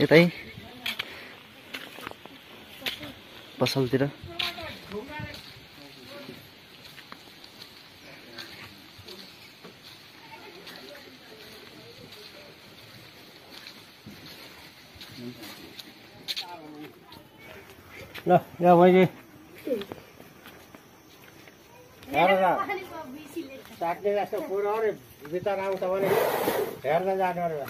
यतै पसलतिर। ल यहाँ मैले चाट्ने जस्तो कुरो अरे भित्र आउँछ भने हेर्न जानु अरे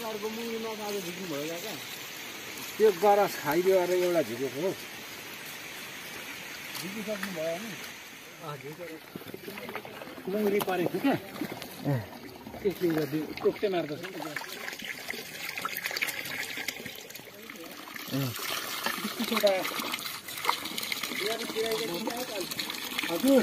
तपाईँहरूको मुङीमा आज झिक्नु भयो क्या। त्यो गरस खाइदियो अरे एउटा झिकेको हो। झिकिसक्नु भयो नि। मुङ्री परेको थियो क्या त्यसले गर्दा टोक्टे मार्दछ नि हजुर।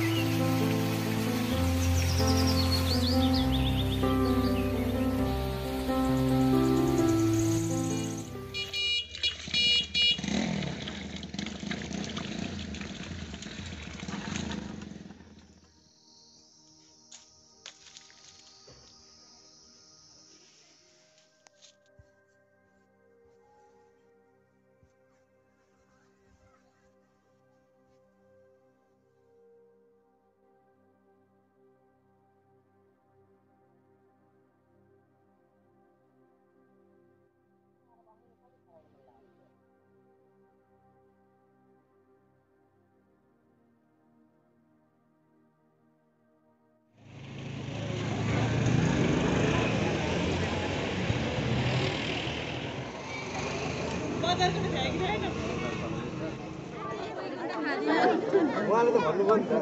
उहाँले त भन्नुभयो नि त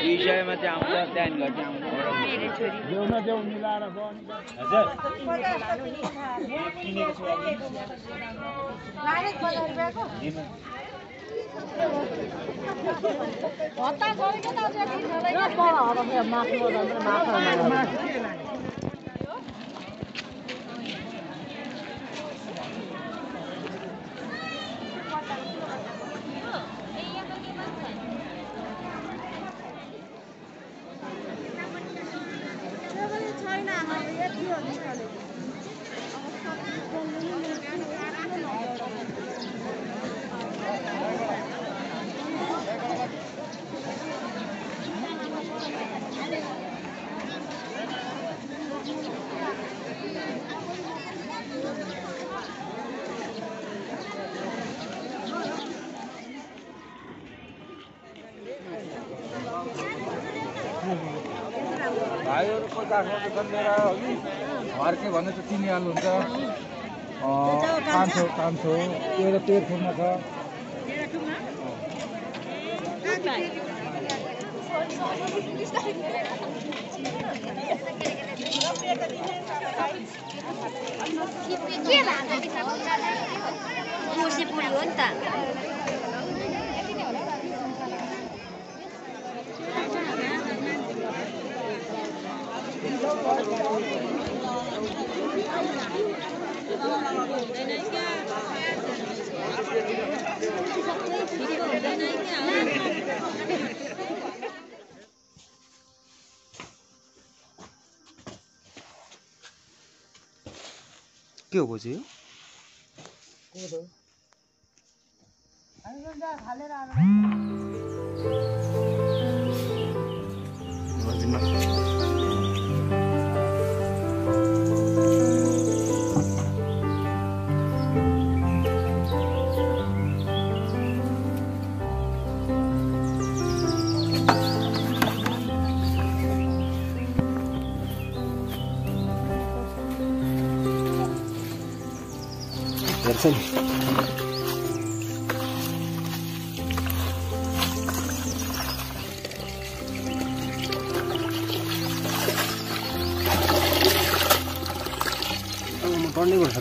विषयमा चाहिँ आउँछ चाहिँ आउँछ देउन देउ मिलाएर बन्द छैन भाइहरूको चासो मेरा अघि घरकै भन्नु त तिन हाल्नुहुन्छ। पाँच सौ पाँच सौ। तेह्र तेह्र फुटमा छ। के भएको नि त 그게 뭐지요? 음. 마지막. Salut.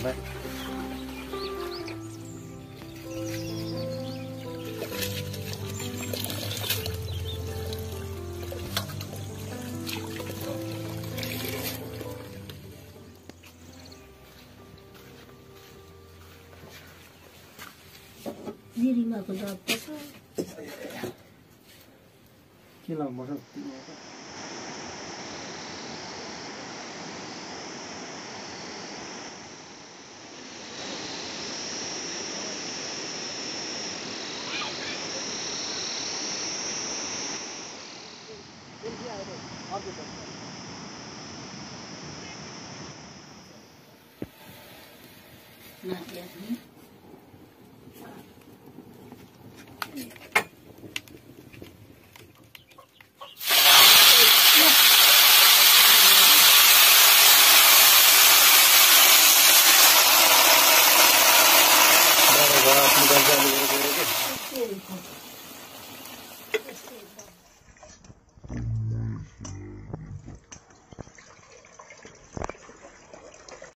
Thank you. जिरिमाको डब त छ के लाउनुपर्छ घर आफ्नो 감사합니다. 아, 네.